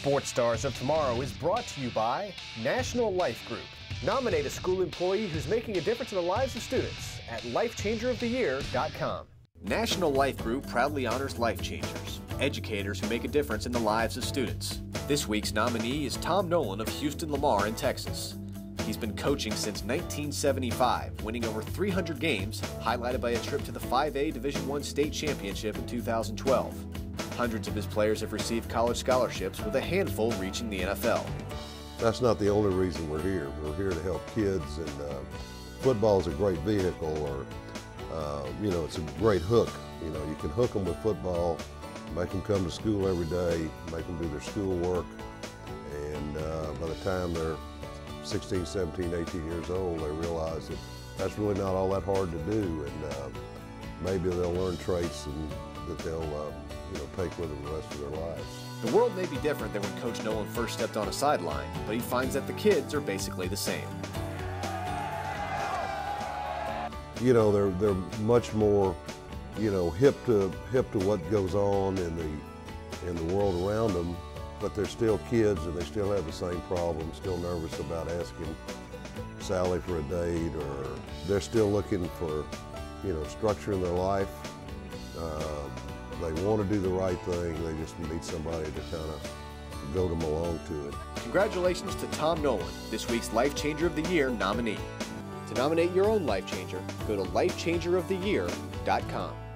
Sports Stars of Tomorrow is brought to you by National Life Group. Nominate a school employee who's making a difference in the lives of students at lifechangeroftheyear.com. National Life Group proudly honors life changers, educators who make a difference in the lives of students. This week's nominee is Tom Nolen of Houston Lamar in Texas. He's been coaching since 1975, winning over 300 games, highlighted by a trip to the 5A Division I state championship in 2012. Hundreds of his players have received college scholarships, with a handful reaching the NFL. That's not the only reason we're here. We're here to help kids, and uh, football is a great vehicle, or uh, you know, it's a great hook. You know, you can hook them with football, make them come to school every day, make them do their schoolwork, and uh, by the time they're 16, 17, 18 years old, they realize that that's really not all that hard to do, and uh, maybe they'll learn traits and that they'll uh, you know take with them the rest of their lives. The world may be different than when Coach Nolen first stepped on a sideline, but he finds that the kids are basically the same. You know, they're they're much more, you know, hip to hip to what goes on in the in the world around them, but they're still kids and they still have the same problems. Still nervous about asking Sally for a date, or they're still looking for, you know, structure in their life. Uh, they want to do the right thing. They just need somebody to kind of go them along to it. Congratulations to Tom Nolen, this week's Life Changer of the Year nominee. To nominate your own Life Changer, go to lifechangeroftheyear.com.